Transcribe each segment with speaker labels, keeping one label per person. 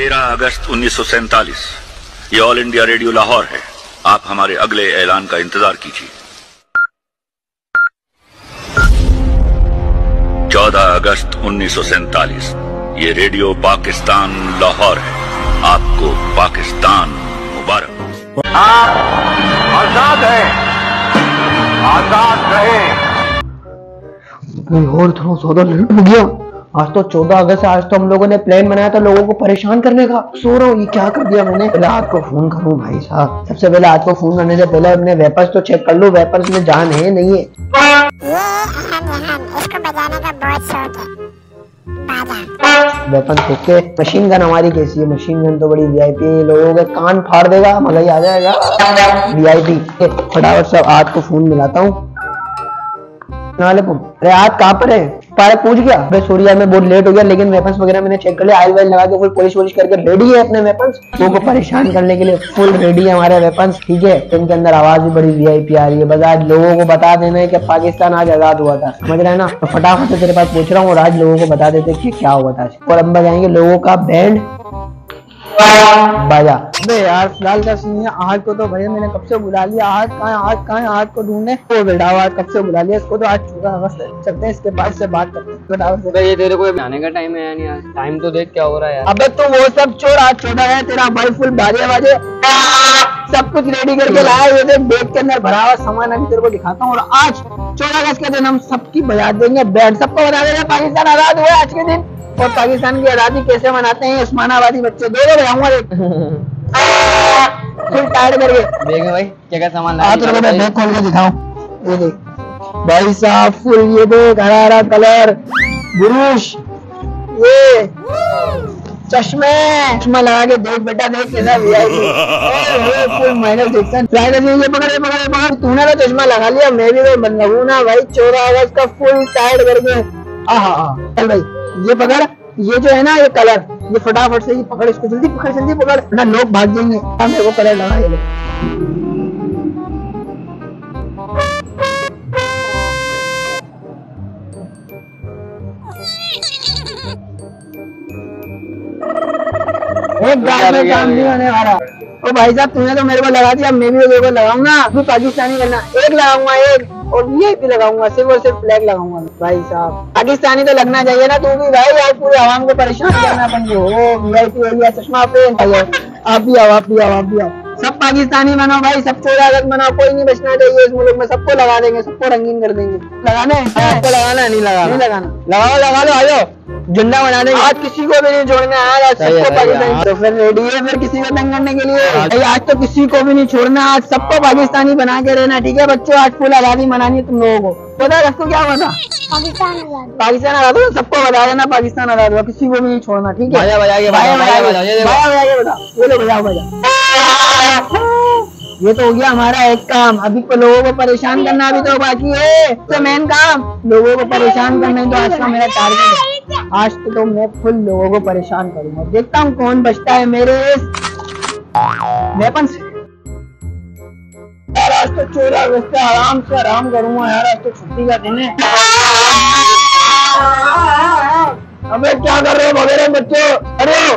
Speaker 1: तेरह अगस्त उन्नीस सौ सैतालीस। ये ऑल इंडिया रेडियो लाहौर है। आप हमारे अगले ऐलान का इंतज़ार कीजिए। चौदह अगस्त उन्नीस सौ सैतालीस। ये रेडियो पाकिस्तान लाहौर है। आपको पाकिस्तान मुबारक।
Speaker 2: आप आज़ाद हैं। आज़ाद रहे।
Speaker 3: कोई और थोड़ा ज़्यादा लेट हो गया। आज तो चौदह अगस्त आज तो हम लोगों ने प्लान बनाया था लोगों को परेशान करने का। सो रहा हूँ ये क्या कर दिया मैंने? पहले आज को फ़ोन करूँ भाई साहब। सबसे पहले आज को फ़ोन करने से पहले अपने वेपर्स तो चेक कर लो वेपर्स में जान है नहीं है?
Speaker 4: ये अहम अहम इसको बजाने का बहुत शौक है।
Speaker 3: वेपन देख के मशीन गन हमारी कैसी है? मशीन गन तो बड़ी वीआईपी है लोगों के कान फाड़ देगा मज़ा ही आ जाएगा। वीआईपी फटाफट से आज को फ़ोन मिलाता हूँ। वालेकुम कहाँ पर है? पारे पूछ गया। अरे सूर्या में बहुत लेट हो गया, लेकिन वेपन्स वगैरह मैंने चेक कर लिया आयल वायल लगा के फुल पुलिस वुलिस करके रेडी है अपने वेपन्स लोगों को परेशान करने के लिए फुल रेडी है हमारे वेपन्स ठीक है, इनके अंदर आवाज़ भी बड़ी वीआईपी आ रही है। बस आज लोगों को बता देना है कि पाकिस्तान आज आज़ाद हुआ था। समझ रहे ना? तो फटाफट से तेरे पास पूछ रहा हूँ और आज लोगों को बता देते कि क्या हुआ था और अब बजाएँगे लोगों का बैंड बाजा अबे यार फ़िलहाल का सीन है। आज को तो भैया मैंने कब से बुला लिया? आज कहाँ आज कहाँ आज को ढूँढने। वो बेटा आज कब से बुला लिया? इसको तो आज चौदह अगस्त चलते हैं इसके बाद से बात करते हैं। से
Speaker 5: ये तेरे को आने का टाइम है या नहीं यार। टाइम तो देख क्या हो रहा है यार।
Speaker 3: अबे तो वो सब छोड़ आज चौदह है तेरा भाई फुल बाजे बाजे। सब कुछ रेडी करके लाया ये देख बैग के अंदर भरा हुआ सामान अभी तेरे को दिखाता हूँ। और आज चौदह अगस्त के दिन हम सबकी बजा देंगे। बैंड सबको बता देंगे पाकिस्तान आज़ाद हुआ आज के दिन। और पाकिस्तान की आज़ादी कैसे मनाते हैं उस्मानाबादी बच्चे। दो दो बजाऊँगा करके
Speaker 5: देख भाई क्या क्या सामान
Speaker 3: हाँ तो मैं बैग खोल के दिखाऊँ। ये देख। भाई साहब फुल ये देख हरा हरा कलर। बुरुश। ये। चश्मे। चश्मा लगा के देख बेटा देख कैसा वीआईपी पकड़ ये पकड़ ये पकड़ तूने तो चश्मा लगा लिया मैं भी तो लगू ना भाई। चौदह अगस्त का फुल टाइट करके। आहा हा। चल भाई। ये पकड़ ये जो है ना ये कलर ये फटाफट से ये पकड़ इसको जल्दी पकड़ जल्दी पकड़। ना लोग भाग जाएँगे। हाँ, मेरे को कलर लगा ये वाला। ओ भाई साहब तूने तो मेरे को लगा दिया मैं भी लगाऊँगा। तू पाकिस्तानी करना एक लगाऊँगा एक। और वीआईपी लगाऊँगा, सिर्फ़ और सिर्फ़ फ्लैग लगाऊँगा। भाई साहब, पाकिस्तानी तो लगना चाहिए ना, तू भी भाई, यार पूरे आवाम को परेशान करना अपन वीआईपी हो, चश्मा पे आप भी आओ, आप भी आओ, आप भी आओ। सब पाकिस्तानी बनाओ भाई सब चौदह अगस्त मनाओ कोई नहीं बचना चाहिए इस मुल्क में सबको लगा देंगे सबको रंगीन कर देंगे। लगाना है?
Speaker 5: आपको लगाना है नहीं लगाना।
Speaker 3: नहीं लगाना।
Speaker 5: लगाओ लगा लो आयो। झंडा बना देंगे।
Speaker 3: आज किसी को भी नहीं छोड़ना है आज सबको पाकिस्तानी तो फिर रेडी है फिर किसी को तंग करने के लिए? भाई आज तो किसी को भी नहीं छोड़ना आज सबको पाकिस्तानी बना के रहना ठीक है? बच्चों आज फुल आज़ादी मनानी है तुम लोगों को। पता है क्या था?
Speaker 4: पाकिस्तान आज़ाद।
Speaker 3: पाकिस्तान आज़ाद हुआ सबको बता देना पाकिस्तान आज़ाद हुआ किसी को भी नहीं छोड़ना ठीक है?
Speaker 5: बाजा बजा के
Speaker 3: बाजा
Speaker 5: बाजा
Speaker 3: बजा
Speaker 5: बजा
Speaker 3: के
Speaker 5: ये देखो
Speaker 3: बाजा बजा के बता बोलो बजाओ बजा ये तो हो गया हमारा एक काम। अभी तो लोगों को परेशान करना अभी तो बाकी है। तो मेन काम लोगों को परेशान करना तो आज का मेरा टारगेट है। आज तो, तो मैं फुल लोगों को परेशान करूँगा। देखता हूँ कौन बचता है मेरे वेपन से यार आज तो चोरा है, आराम से आराम करूँगा यार। आज तो छुट्टी का दिन है। अबे क्या कर रहे हो वगैरह बच्चों? अरे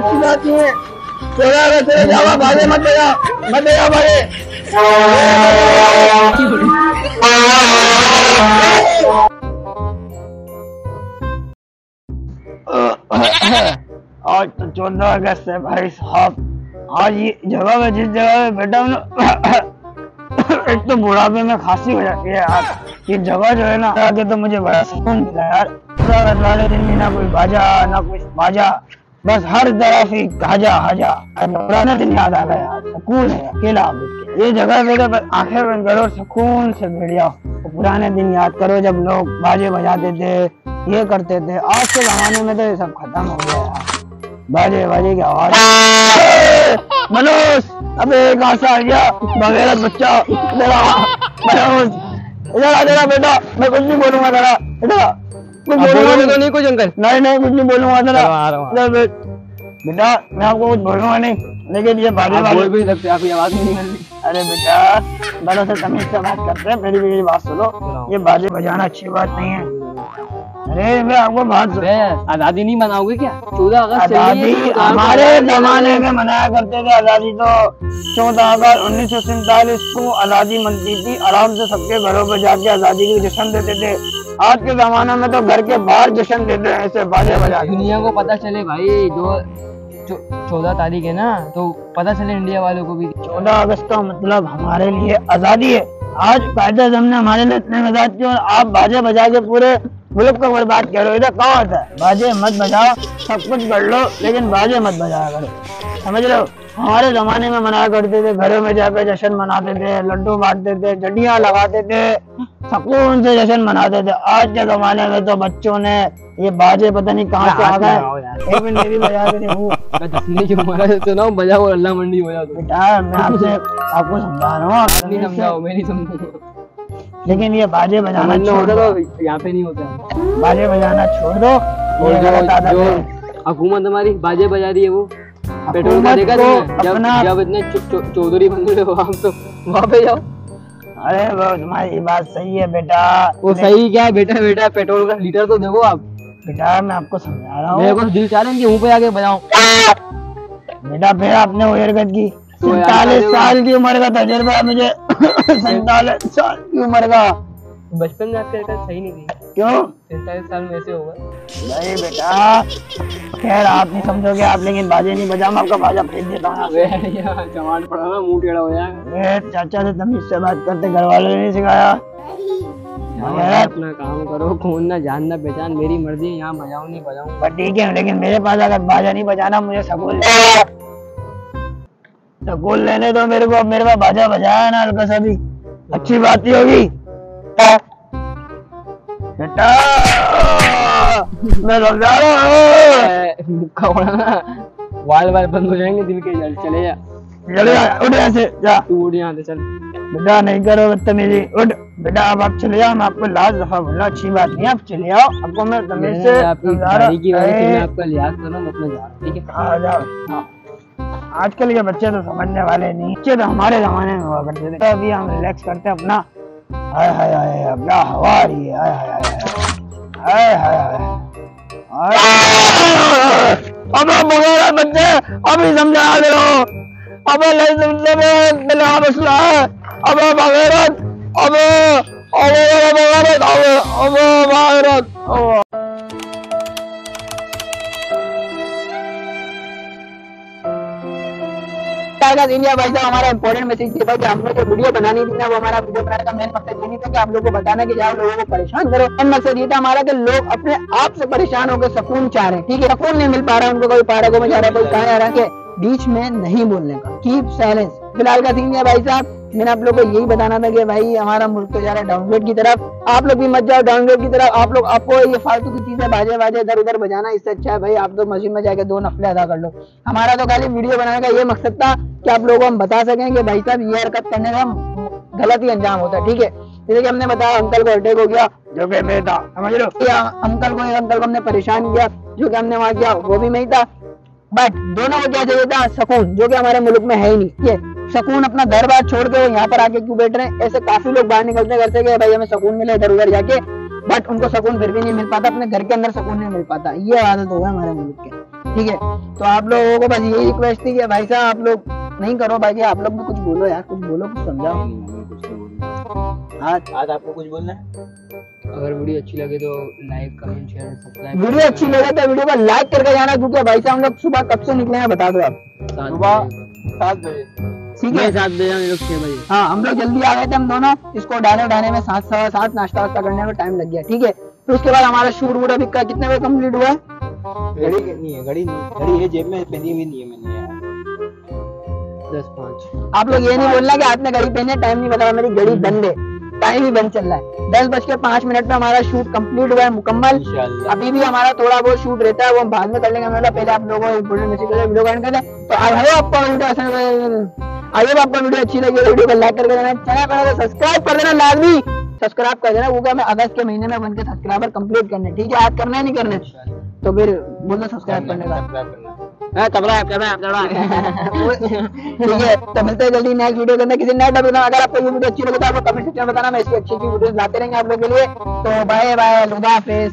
Speaker 3: अच्छी बात नहीं है। चौदह अगस्त से जावा बाजे मत बजा मत बजा बाजे आज तो चौदह अगस्त है भाई साहब। आज ये जगह में, जिस जगह में बैठा हूँ एक तो बुढ़ापे में खांसी हो जाती है यार। ये जगह जो है ना, आगे तो मुझे बड़ा सुकून मिला यार। दिन ना कोई बाजा, ना कुछ बाजा। बस हर तरफ़ ही हाजा हाजा पुराना दिन याद आ गया। सुकून है, अकेला ये जगह पे तो बस आँखें बंद करो, सुकून से बैठ जाओ
Speaker 6: वो पुराने दिन याद करो जब लोग बाजे बजाते थे, ये करते थे। आज के जमाने में तो ये सब खत्म हो गया बाजे बाजे की आवाज़। मनोज, अबे कहाँ से आ गया। बगैरत बच्चा मनोज, इधर आ बेटा। मैं कुछ नहीं बोलूँगा जरा बेटा कुछ बोलोगे
Speaker 5: तो
Speaker 6: नहीं
Speaker 5: कुछ अंकल।
Speaker 6: नहीं नहीं कुछ नहीं बोलूँगा जरा। बेटा मैं आपको कुछ बोलूँगा नहीं। लेकिन ये बाजे
Speaker 5: आप बोल भी सकते आपकी आवाज़ नहीं
Speaker 6: अरे बेटा बड़ों से तमीज से बात करते हैं मेरी मेरी बात सुनो। ये बाजे बजाना अच्छी बात नहीं है। अरे मैं आपको बात सुन
Speaker 5: आज़ादी नहीं मनाओगे क्या? चौदह अगस्त
Speaker 6: आज़ादी हमारे। जमाने में मनाया करते थे आज़ादी तो। चौदह अगस्त उन्नीस सौ सैतालीस को आज़ादी मनती थी। आराम से सबके घरों पर जाके आज़ादी की जश्न देते थे। आज के जमाने में तो घर के बाहर जश्न देते हैं ऐसे बाजे बजा
Speaker 5: दुनिया को पता चले भाई जो चौदह तारीख है ना तो पता चले इंडिया वालों को भी।
Speaker 6: चौदह अगस्त का मतलब हमारे लिए आज़ादी है। आज कायदे हमने हमारे लिए इतने आज़ाद किए और आप बाजे बजा के पूरे मुल्क को बर्बाद करो इधर कहाँ होता है बाजे मत बजाओ सब कुछ कर लो लेकिन बाजे मत बजाया करो। समझ लो हमारे जमाने में मनाया करते थे घरों में जाकर जश्न मनाते थे लड्डू बांटते थे जडियाँ लगाते थे सुकून से जश्न मनाते थे। आज के जमाने में तो बच्चों ने ये बाजे पता नहीं कहाँ से आ गए। एक मिनट बजा
Speaker 5: सुनाओ बजाओ अल्लाह मंडी बजा
Speaker 6: बेटा मैं आपसे आपको समझा रहा हूँ। आप
Speaker 5: नहीं समझाओ।
Speaker 6: लेकिन ये बाजे बजाना छोड़ दो।
Speaker 5: तो यहाँ पे नहीं होता।
Speaker 6: बाजे बजाना छोड़ दो।
Speaker 5: और जो जो हुकूमत हमारी बाजे बजा रही है वो। पेट्रोल का देखा
Speaker 6: को
Speaker 5: जब जब इतने चौधरी बन रहे हो आप तो वहाँ पे जाओ।
Speaker 6: अरे वो तुम्हारी बात सही है बेटा।
Speaker 5: वो सही क्या है बेटा? बेटा पेट्रोल का लीटर तो देखो आप।
Speaker 6: बेटा मैं आपको समझा रहा
Speaker 5: मेरे
Speaker 6: हूँ।
Speaker 5: को तो दिल चाह रहा है कि मुँह पे आके बजाऊं।
Speaker 6: बेटा फिर आपने वो हरकत की।
Speaker 5: तो
Speaker 6: सैतालीस साल की उम्र का तजुर्बा है मुझे। सैतालीस साल की उम्र का।
Speaker 5: बचपन में आपकी हरकत सही नहीं थी।
Speaker 6: क्यों?
Speaker 5: सैतालीस साल में ऐसे होगा।
Speaker 6: नहीं बेटा। खैर आप नहीं समझोगे आप लेकिन बाजे नहीं बजा मैं आपका बाजा फेंक देता हूँ
Speaker 5: जवान पड़ा ना मुँह टेढ़ा हो जाएगा
Speaker 6: चाचा से तमीज से बात करते घर वालों ने नहीं सिखाया।
Speaker 5: अपना काम करो खून ना जान ना पहचान मेरी मर्ज़ी यहाँ बजाऊं नहीं बजाऊ।
Speaker 6: ठीक है लेकिन मेरे पास अगर बाजा नहीं बजाना मुझे सकूल सकूल लेने दो मेरे को अब मेरे पास बाजा बजाया ना हल्का सा भी। अच्छी बात ही? होगी मैं समझा रहा हूँ।
Speaker 5: वाल वाल बंद हो जाएँगे दिल के जल चले जा।
Speaker 6: चले जा उठ यहाँ से जा।
Speaker 5: तू उठ यहाँ से चल।
Speaker 6: बेटा नहीं करो बदतमीजी उठ। बेटा अब आप चले जाओ मैं आपको लास्ट दफ़ा बोला अच्छी बात नहीं आप चले आओ। आपको मैं तमीज से
Speaker 5: आपकी गाड़ी की वजह से मैं आपका लिहाज कर हूँ जा ठीक है?
Speaker 6: आ जाओ। हाँ। आजकल के बच्चे तो समझने वाले नहीं। बच्चे तो हमारे जमाने में हुआ करते थे। तो अभी हम रिलैक्स करते हैं अपना। हाय हाय हाय क्या हवा रही है हाय हाय हाय। हाय हाय हाय अबे बगैर बच्चे अभी समझा दे रहो अबे नहीं समझने में। बिना मसला है। अबे बगैरत अबे अबे बगैरत अबे अबे बगैरत टाइगर इंडिया भाई साहब, हमारा इंपॉर्टेंट मैसेज ये था कि हम लोग को वीडियो बनानी थी ना, वो हमारा वीडियो बनाने का मेन मकसद ये नहीं था कि आप लोग को बताना कि जाओ लोगों को परेशान करो। मेन मकसद ये था हमारा कि लोग अपने आप से परेशान होकर सुकून चाह रहे हैं ठीक है? सुकून नहीं मिल पा रहा है उनको कोई पार्कों में जा रहा है कोई कहाँ जा रहा है बीच में नहीं बोलने का। कीप साइलेंस फ़िलहाल का सीन है भाई साहब। मैंने आप लोग को यही बताना था कि भाई, हमारा मुल्क तो जा रहा है डाउनग्रेड की तरफ़। आप लोग भी मत जाओ डाउनग्रेड की तरफ़। आप लोग, आपको ये फालतू की चीज़ें बाजे बाजे इधर उधर बजाना इससे अच्छा है भाई। आप तो मस्जिद में जाकर दो नफले अदा कर लो। हमारा तो खाली वीडियो बनाने का ये मकसद था कि आप लोगों को हम बता सकें कि भाई साहब, ये हरकत करने का गलत ही अंजाम होता है, ठीक है? जैसे कि हमने बताया अंकल को अटैक हो गया, जो कि मैं था, समझ लो अंकल को अंकल को हमने परेशान किया, जो कि हमने वहाँ किया, वो भी मैं था। बट दोनों को क्या चाहिए था? सुकून जो कि हमारे मुल्क में है ही नहीं। ये सुकून अपना घर बार छोड़ के यहाँ पर आके क्यों बैठ रहे हैं? ऐसे काफ़ी लोग बाहर निकलते हैं घर से कि भाई हमें सुकून मिले इधर उधर जाके बट उनको सुकून फिर भी नहीं मिल पाता अपने घर के अंदर सुकून नहीं मिल पाता। ये आदत होगा हमारे मुल्क के। ठीक है? तो आप लोगों को बस यही रिक्वेस्ट थी कि भाई साहब आप लोग नहीं करो भाई आप लोग भी कुछ बोलो यार कुछ बोलो कुछ समझाओ। आज
Speaker 5: आज आपको कुछ बोलना है? अगर वीडियो अच्छी लगे तो like comment share subscribe
Speaker 6: video अच्छी लगे तो वीडियो को लाइक करके जाना क्योंकि भाई साहब हम लोग सुबह कब से निकले हैं बता दो आप।
Speaker 5: सुबह सात बजे।
Speaker 6: ठीक है?
Speaker 5: सात बजे हम लोग छह बजे।
Speaker 6: हाँ हम लोग जल्दी आ गए थे हम दोनों। इसको डाले उठाने में सात सवा सात नाश्ता वास्ता करने में टाइम लग गया ठीक है? फिर उसके बाद हमारा शूट वूट अभी का- कितने बजे कंप्लीट हुआ है?
Speaker 2: घड़ी नहीं है घड़ी नहीं घड़ी है जेब में पहनी हुई नहीं है मैंने।
Speaker 5: दस पाँच।
Speaker 6: आप लोग ये नहीं बोलना कि आपने घड़ी पहने टाइम नहीं बताया मेरी घड़ी बंद है।
Speaker 3: टाइम ही बंद चल रहा है। दस बज के पाँच मिनट में हमारा शूट कंप्लीट हुआ है मुकम्मल। अभी भी हमारा थोड़ा बहुत शूट रहता है वो हम बाद में कर लेंगे। हमें लगा पहले आप लोगों को वीडियो कर तो आपको आपको वीडियो अच्छी लगी तो वीडियो को लाइक कर देना। चैनल पर सब्सक्राइब कर देना लाजमी। सब्सक्राइब कर देना वो क्या मैं अगस्त के महीने में बन के सब्सक्राइबर कंप्लीट करने। ठीक है आज करना है नहीं करना तो फिर बोलो सब्सक्राइब करने का।
Speaker 7: सब्सक्राइब करना
Speaker 5: हाँ, करना
Speaker 3: ठीक है। तो मिलते हैं जल्दी नेक्स्ट वीडियो के अंदर। किसी नए टॉपिक अगर आपको ये वीडियो अच्छी लगे तो आपको कमेंट सेक्शन में बताना। मैं इसकी अच्छी अच्छी वीडियो लाते रहेंगे आप लोगों के लिए। तो बाय बाय लुदा हाफिज